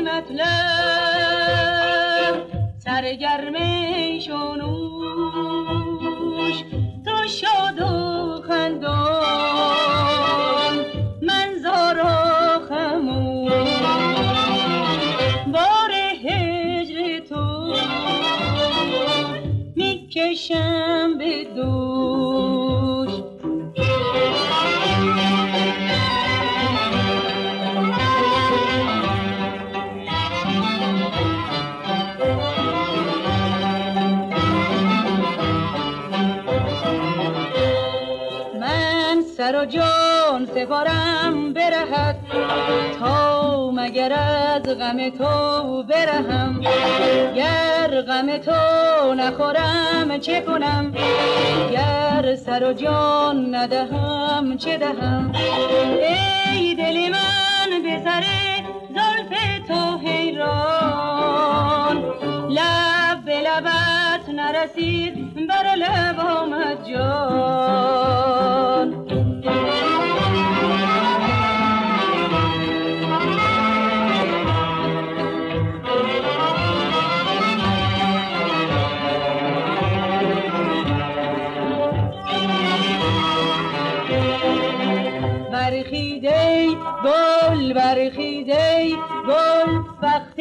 مطلب سرگرم شنوش تو شاد و خندان. من زارا بار هجر تو می‌کشم به دوش سر و جان سپارم برهد. تا مگر از غم تو برهم. گر غم تو نخورم چه کنم؟ گر سر و جان ندهم چه دهم؟ ای دل من به سر زلف تو حیران. لب به لبت نرسید بر برخیده گل برخیده گل. وقت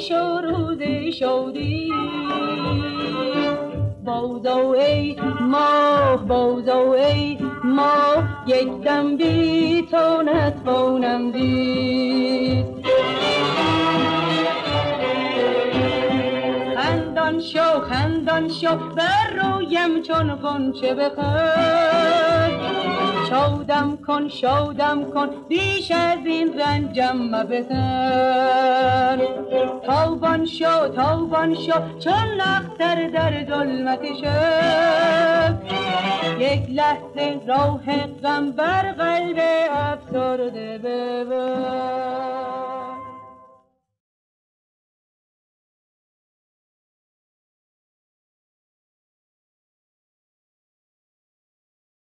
شروز شودی بازو ای ماه بازو ای ماه. یک دم بی تو نتوانم دید خندان شو خندان شو بر رویم چون غنچه بخند شادم کن شادم کن بیش از این رنجم مبتن تاوان شو تاوان شو چون نختر در ظلمت شب یک لحظه راه غم بر قلب افسرده ببر.